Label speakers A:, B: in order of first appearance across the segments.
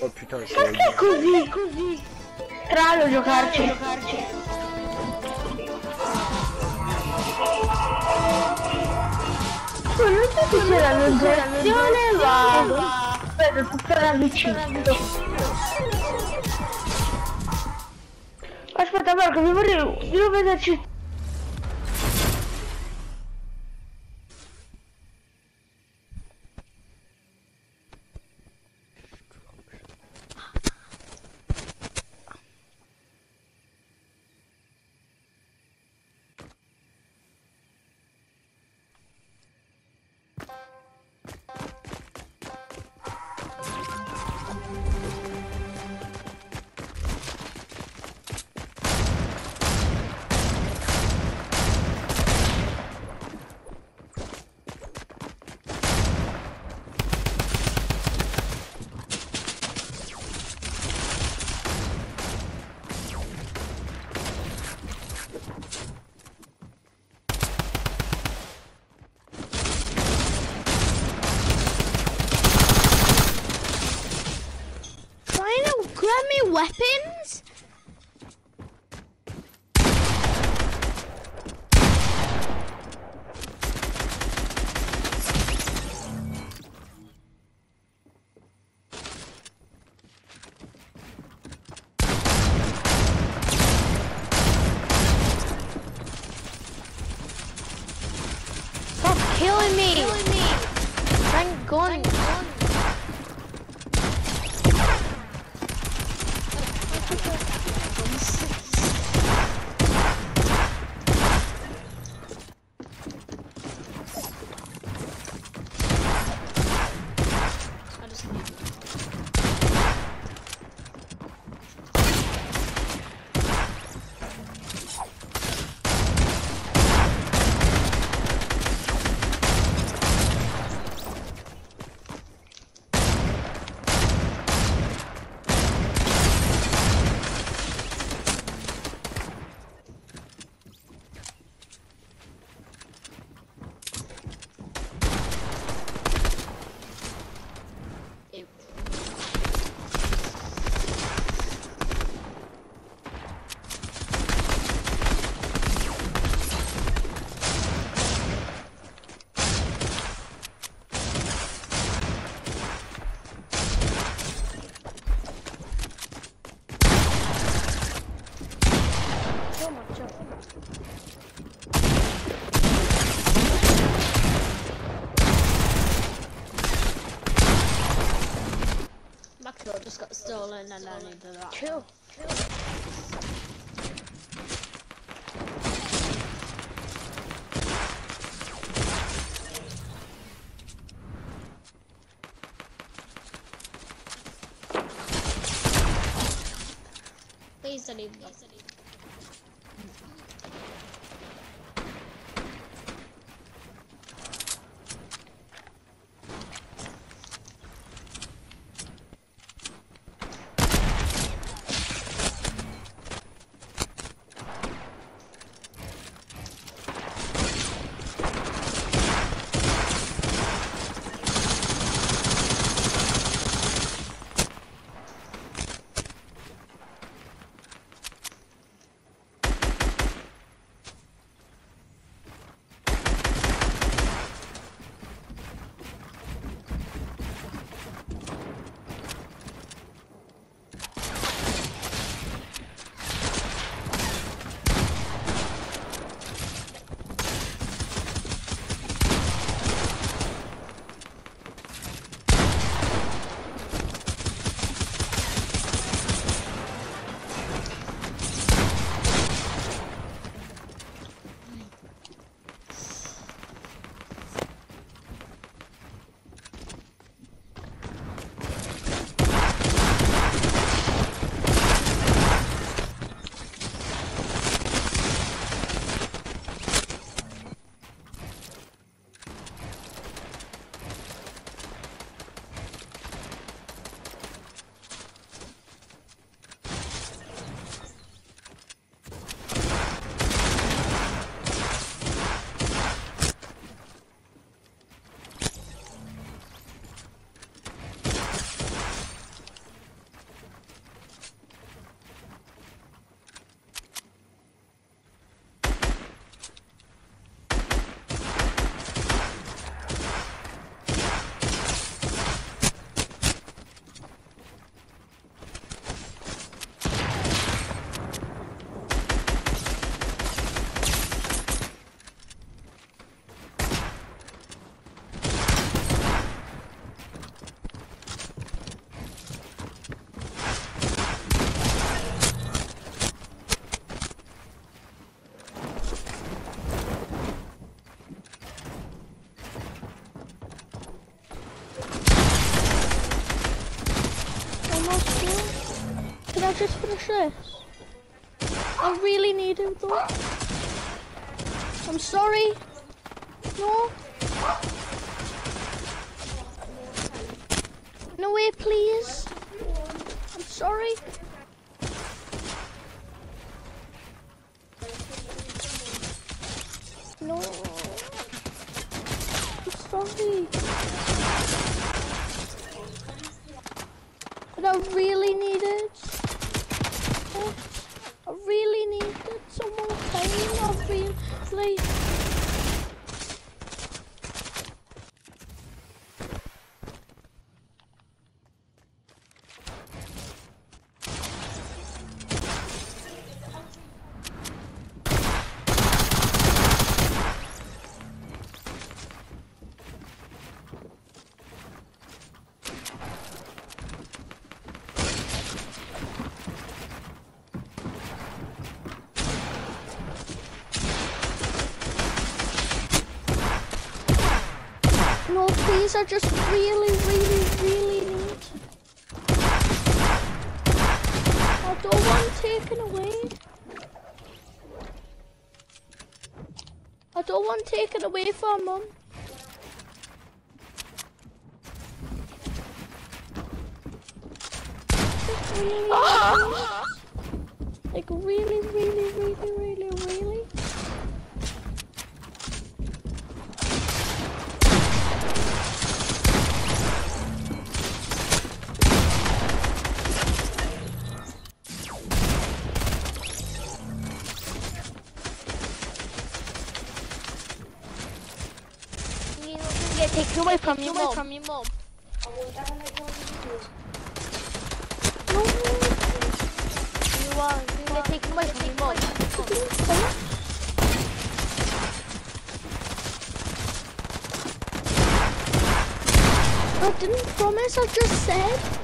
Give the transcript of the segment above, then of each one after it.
A: Oh putain, je
B: Perché così, così? Strano giocarci. giocarci. Oh, non so se c'è la navigazione, ma... Vedo tutta la vicino. Aspetta Marco, mi vorrei... Devo vederci...
C: stolen and. Please don't even.
D: I really need it though. I'm sorry. No. No way, please. I'm sorry. No. I'm sorry. But I really need I really need it. Some more please, I just really, really, really neat. I don't want taken away. I don't want taken away from. Just really, like really, really, really, really. Away from your mom. From your mom. No. You are. You get taken away from your mom. I didn't promise. I just said.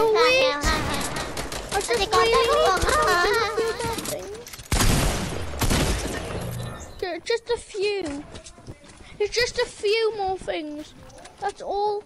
D: Wait. I just really need to do things. There are just a few. There's just a few more things. That's all.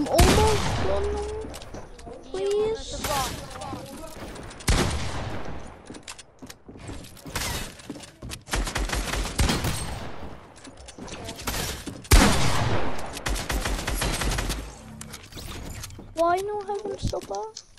D: I'm almost done. Please. Why not having supper?